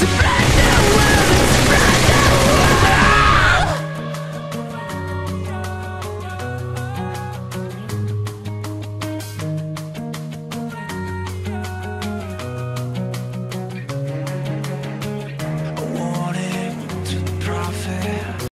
surprise.